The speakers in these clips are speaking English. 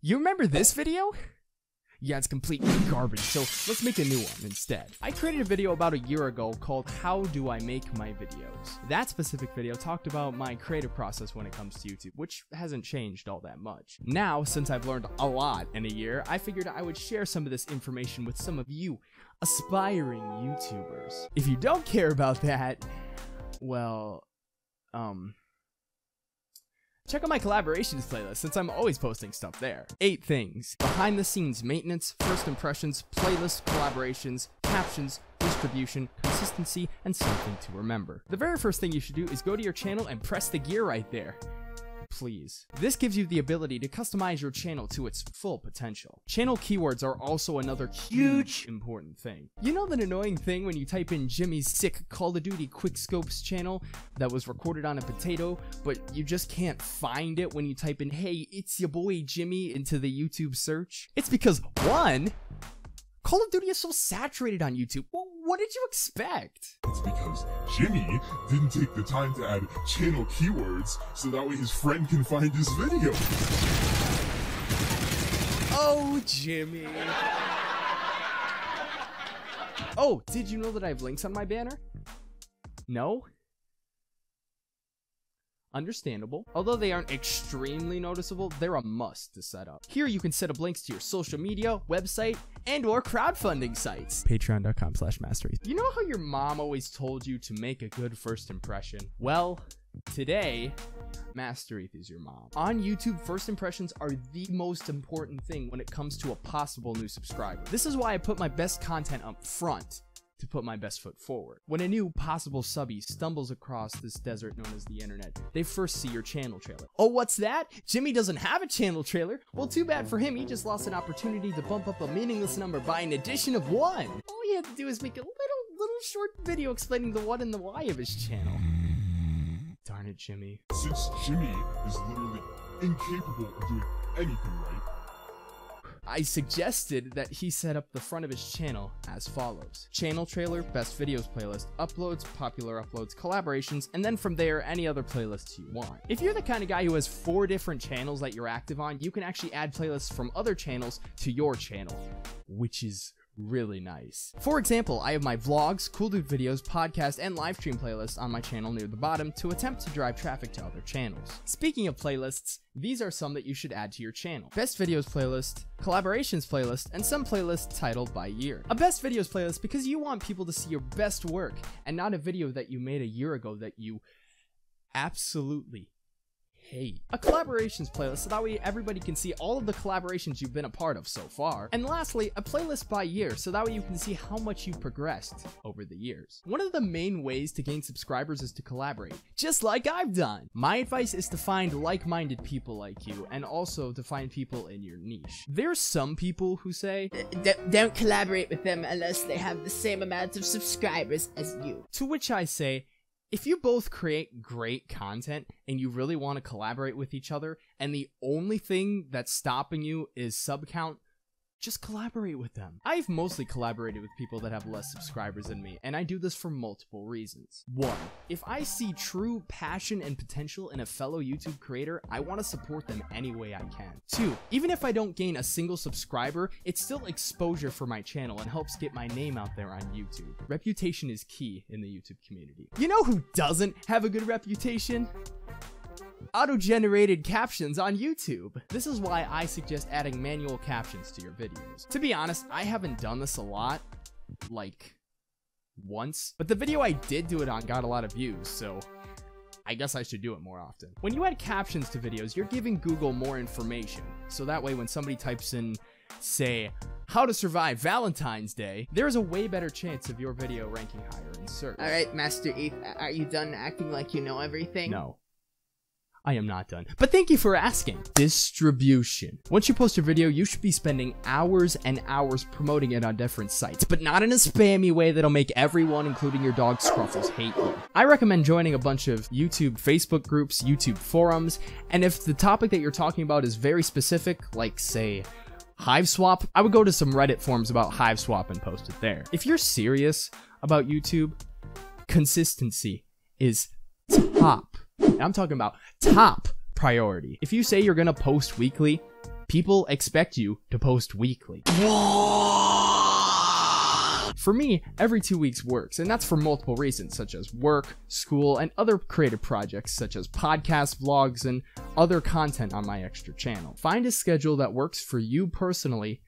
You remember this video? Yeah, it's complete garbage, so let's make a new one instead. I created a video about a year ago called How Do I Make My Videos? That specific video talked about my creative process when it comes to YouTube, which hasn't changed all that much. Now, since I've learned a lot in a year, I figured I would share some of this information with some of you aspiring YouTubers. If you don't care about that, well, um, Check out my collaborations playlist since I'm always posting stuff there. 8 things. Behind the scenes maintenance, first impressions, playlists, collaborations, captions, distribution, consistency, and something to remember. The very first thing you should do is go to your channel and press the gear right there please. This gives you the ability to customize your channel to its full potential. Channel keywords are also another huge important thing. You know that annoying thing when you type in Jimmy's sick Call of Duty Quickscopes channel that was recorded on a potato, but you just can't find it when you type in, hey, it's your boy Jimmy into the YouTube search? It's because, one, Call of Duty is so saturated on YouTube. Well, what did you expect? It's because Jimmy didn't take the time to add channel keywords so that way his friend can find his video. Oh, Jimmy. Oh, did you know that I have links on my banner? No? Understandable. Although they aren't extremely noticeable, they're a must to set up. Here you can set up links to your social media, website, and or crowdfunding sites. Patreon.com slash mastereth. You know how your mom always told you to make a good first impression? Well, today, MasterEth is your mom. On YouTube, first impressions are the most important thing when it comes to a possible new subscriber. This is why I put my best content up front to put my best foot forward. When a new possible subby stumbles across this desert known as the internet, they first see your channel trailer. Oh, what's that? Jimmy doesn't have a channel trailer? Well, too bad for him, he just lost an opportunity to bump up a meaningless number by an addition of one. All he had to do is make a little, little short video explaining the what and the why of his channel. Darn it, Jimmy. Since Jimmy is literally incapable of doing anything right, I suggested that he set up the front of his channel as follows. Channel trailer, best videos playlist, uploads, popular uploads, collaborations, and then from there, any other playlists you want. If you're the kind of guy who has four different channels that you're active on, you can actually add playlists from other channels to your channel, which is really nice. For example, I have my vlogs, cool dude videos, podcast, and live stream playlists on my channel near the bottom to attempt to drive traffic to other channels. Speaking of playlists, these are some that you should add to your channel. Best videos playlist, collaborations playlist, and some playlists titled by year. A best videos playlist because you want people to see your best work and not a video that you made a year ago that you absolutely hate. A collaborations playlist so that way everybody can see all of the collaborations you've been a part of so far. And lastly, a playlist by year so that way you can see how much you've progressed over the years. One of the main ways to gain subscribers is to collaborate, just like I've done. My advice is to find like-minded people like you and also to find people in your niche. There's some people who say, don't collaborate with them unless they have the same amount of subscribers as you. To which I say, if you both create great content and you really want to collaborate with each other, and the only thing that's stopping you is sub count, just collaborate with them. I've mostly collaborated with people that have less subscribers than me, and I do this for multiple reasons. One, if I see true passion and potential in a fellow YouTube creator, I want to support them any way I can. Two, even if I don't gain a single subscriber, it's still exposure for my channel and helps get my name out there on YouTube. Reputation is key in the YouTube community. You know who doesn't have a good reputation? Auto-generated captions on YouTube. This is why I suggest adding manual captions to your videos. To be honest, I haven't done this a lot, like once, but the video I did do it on got a lot of views, so I guess I should do it more often. When you add captions to videos, you're giving Google more information, so that way when somebody types in, say, how to survive Valentine's Day, there's a way better chance of your video ranking higher in search. Alright, MasterEth, are you done acting like you know everything? No. I am not done. But thank you for asking. Distribution. Once you post a video, you should be spending hours and hours promoting it on different sites, but not in a spammy way that'll make everyone, including your dog Scruffles, hate you. I recommend joining a bunch of YouTube Facebook groups, YouTube forums, and if the topic that you're talking about is very specific, like say, Hiveswap, I would go to some Reddit forums about Hiveswap and post it there. If you're serious about YouTube, consistency is top. I'm talking about top priority. If you say you're gonna post weekly, People expect you to post weekly. For me, every two weeks works, and that's for multiple reasons, such as work, school, and other creative projects, such as podcasts, vlogs, and other content on my extra channel. Find a schedule that works for you personally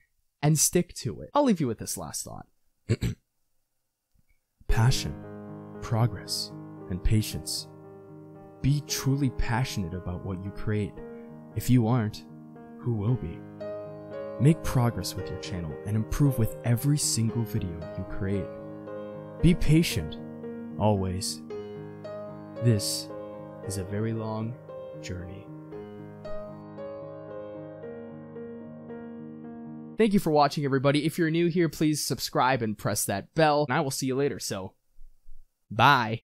and stick to it. I'll leave you with this last thought passion, progress, and patience. Be truly passionate about what you create. If you aren't, who will be? Make progress with your channel and improve with every single video you create. Be patient, always. This is a very long journey. Thank you for watching, everybody. If you're new here, please subscribe and press that bell. And I will see you later, so bye.